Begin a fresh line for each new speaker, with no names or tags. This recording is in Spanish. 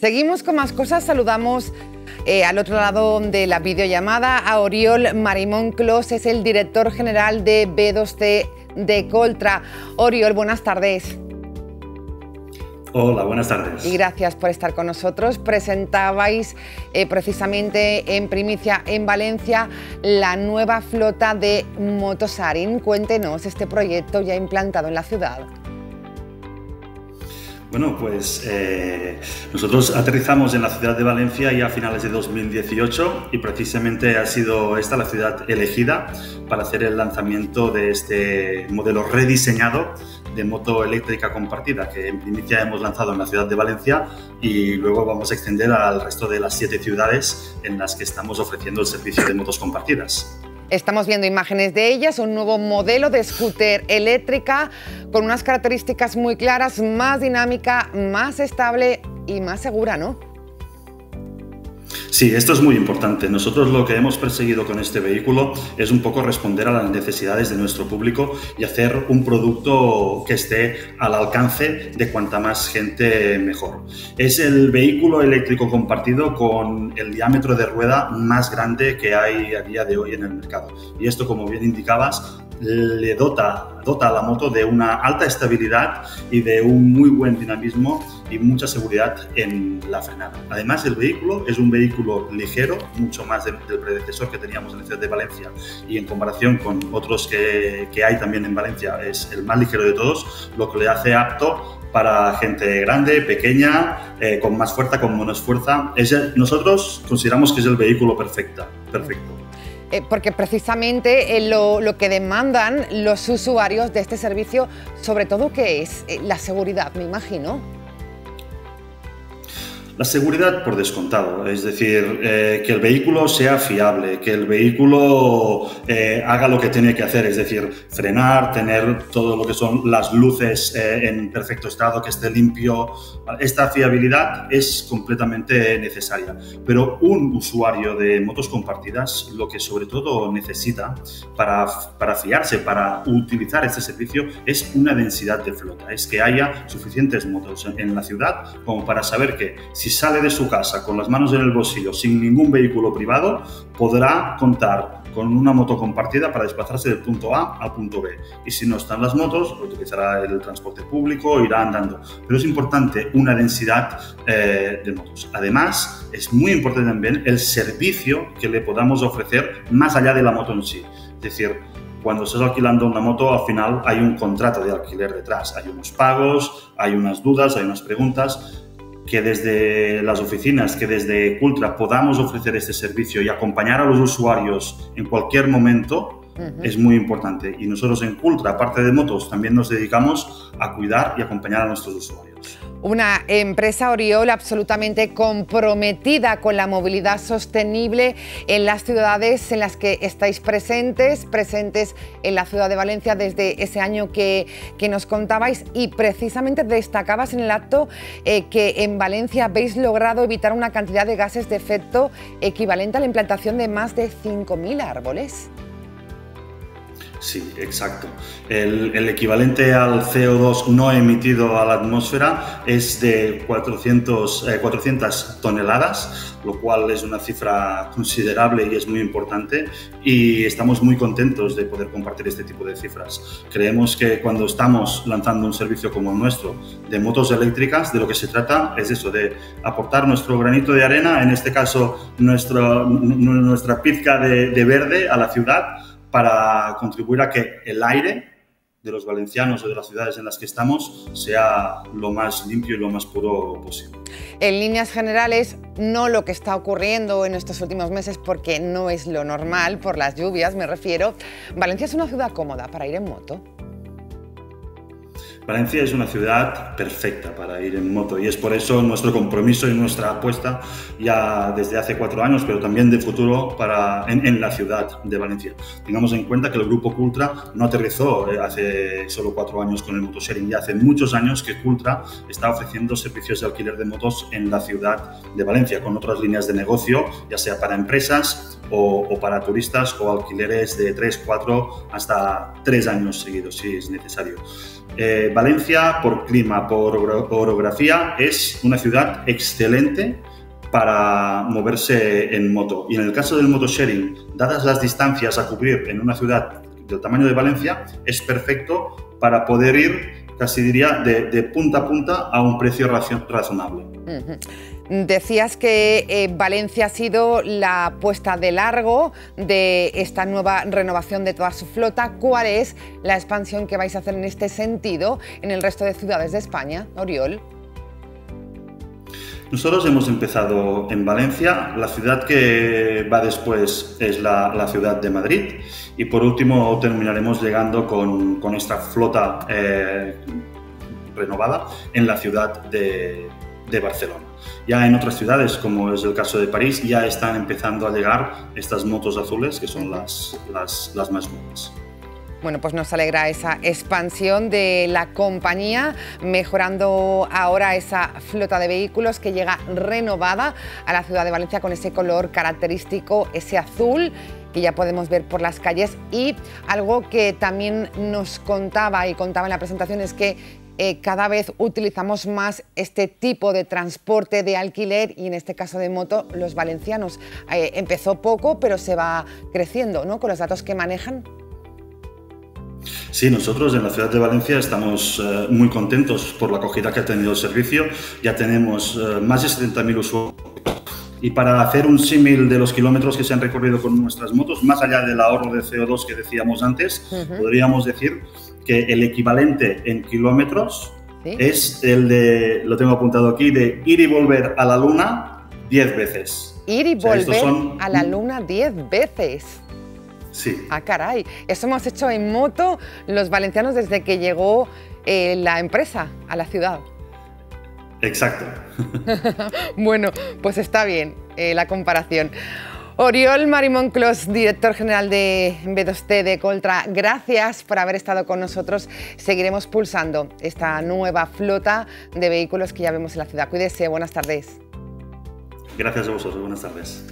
Seguimos con más cosas, saludamos eh, al otro lado de la videollamada a Oriol Marimón Clos, es el director general de B2C de Coltra. Oriol, buenas tardes.
Hola, buenas tardes.
Y gracias por estar con nosotros. Presentabais eh, precisamente en primicia en Valencia la nueva flota de Motosarin. Cuéntenos este proyecto ya implantado en la ciudad.
Bueno, pues eh, nosotros aterrizamos en la ciudad de Valencia ya a finales de 2018 y precisamente ha sido esta la ciudad elegida para hacer el lanzamiento de este modelo rediseñado de moto eléctrica compartida que en primicia hemos lanzado en la ciudad de Valencia y luego vamos a extender al resto de las siete ciudades en las que estamos ofreciendo el servicio de motos compartidas.
Estamos viendo imágenes de ellas, un nuevo modelo de scooter eléctrica con unas características muy claras, más dinámica, más estable y más segura, ¿no?
Sí, esto es muy importante. Nosotros lo que hemos perseguido con este vehículo es un poco responder a las necesidades de nuestro público y hacer un producto que esté al alcance de cuanta más gente mejor. Es el vehículo eléctrico compartido con el diámetro de rueda más grande que hay a día de hoy en el mercado. Y esto, como bien indicabas, le dota, dota a la moto de una alta estabilidad y de un muy buen dinamismo y mucha seguridad en la frenada. Además, el vehículo es un vehículo ligero, mucho más del, predecesor que teníamos en la ciudad de Valencia y en comparación con otros que, hay también en Valencia, es el más ligero de todos, lo que le hace apto para gente grande, pequeña, eh, con más fuerza, con menos fuerza. Es nosotros consideramos que es el vehículo perfecta, perfecto.
Eh, porque precisamente eh, lo, lo, que demandan los usuarios de este servicio, sobre todo, que es la seguridad, me imagino.
La seguridad por descontado, es decir, eh, que el vehículo sea fiable, que el vehículo eh, haga lo que tiene que hacer, es decir, frenar, tener todo lo que son las luces eh, en perfecto estado, que esté limpio. Esta fiabilidad es completamente necesaria, pero un usuario de motos compartidas lo que sobre todo necesita para, para fiarse, para utilizar este servicio, es una densidad de flota, es que haya suficientes motos en la ciudad como para saber que si sale de su casa con las manos en el bolsillo sin ningún vehículo privado, podrá contar con una moto compartida para desplazarse del punto A al punto B. Y si no están las motos, utilizará el transporte público, irá andando. Pero es importante una densidad eh, de motos. Además, es muy importante también el servicio que le podamos ofrecer más allá de la moto en sí. Es decir, cuando estás alquilando una moto, al final hay un contrato de alquiler detrás. Hay unos pagos, hay unas dudas, hay unas preguntas que desde las oficinas, que desde Cultra podamos ofrecer este servicio y acompañar a los usuarios en cualquier momento, es muy importante. Y nosotros en Cultra, aparte de motos, también nos dedicamos a cuidar y acompañar a nuestros usuarios.
Una empresa Oriol absolutamente comprometida con la movilidad sostenible en las ciudades en las que estáis presentes, presentes en la ciudad de Valencia desde ese año que, que nos contabais y precisamente destacabas en el acto eh, que en Valencia habéis logrado evitar una cantidad de gases de efecto equivalente a la implantación de más de 5.000 árboles.
Sí, exacto. El, equivalente al CO2 no emitido a la atmósfera es de 400, 400 eh, toneladas, lo cual es una cifra considerable y es muy importante y estamos muy contentos de poder compartir este tipo de cifras. Creemos que cuando estamos lanzando un servicio como el nuestro de motos eléctricas, de lo que se trata es eso, de aportar nuestro granito de arena, en este caso nuestra pizca de verde a la ciudad para contribuir a que el aire de los valencianos o de las ciudades en las que estamos sea lo más limpio y lo más puro posible.
En líneas generales, no lo que está ocurriendo en estos últimos meses, porque no es lo normal, por las lluvias me refiero. Valencia es una ciudad cómoda para ir en moto.
Valencia es una ciudad perfecta para ir en moto y es por eso nuestro compromiso y nuestra apuesta ya desde hace cuatro años, pero también de futuro para, en, la ciudad de Valencia. Tengamos en cuenta que el grupo Cultra no aterrizó eh, hace solo cuatro años con el motosharing, ya hace muchos años que Cultra está ofreciendo servicios de alquiler de motos en la ciudad de Valencia con otras líneas de negocio, ya sea para empresas o, o, para turistas o alquileres de 3, 4 hasta 3 años seguidos si es necesario. Eh, Valencia, por clima, por orografía, es una ciudad excelente para moverse en moto. Y en el caso del motosharing, dadas las distancias a cubrir en una ciudad del tamaño de Valencia, es perfecto para poder ir, casi diría, de, punta a punta a un precio razonable.
Decías que eh, Valencia ha sido la puesta de largo de esta nueva renovación de toda su flota. ¿Cuál es la expansión que vais a hacer en este sentido en el resto de ciudades de España, Oriol?
Nosotros hemos empezado en Valencia, la ciudad que va después es la, ciudad de Madrid y por último terminaremos llegando con, esta flota eh, renovada en la ciudad de, Barcelona. Ya en otras ciudades, como es el caso de París, ya están empezando a llegar estas motos azules que son las, las más nuevas.
Bueno, pues nos alegra esa expansión de la compañía, mejorando ahora esa flota de vehículos que llega renovada a la ciudad de Valencia con ese color característico, ese azul que ya podemos ver por las calles y algo que también nos contaba y contaba en la presentación es que eh, cada vez utilizamos más este tipo de transporte de alquiler y en este caso de moto los valencianos. Eh, empezó poco pero se va creciendo ¿no? con los datos que manejan.
Sí, nosotros en la ciudad de Valencia estamos eh, muy contentos por la acogida que ha tenido el servicio. Ya tenemos más de 70.000 usuarios. Y para hacer un símil de los kilómetros que se han recorrido con nuestras motos, más allá del ahorro de CO2 que decíamos antes, podríamos decir que el equivalente en kilómetros es el de, lo tengo apuntado aquí, de ir y volver a la Luna 10 veces.
Ir y volver a la Luna 10 veces.
Sí.
Ah, caray. Eso hemos hecho en moto los valencianos desde que llegó eh, la empresa a la ciudad.
Exacto.
bueno, pues está bien eh, la comparación. Oriol Marimón Clos, director general de B2T de Coltra, gracias por haber estado con nosotros. Seguiremos pulsando esta nueva flota de vehículos que ya vemos en la ciudad. Cuídese, buenas tardes.
Gracias a vosotros, buenas tardes.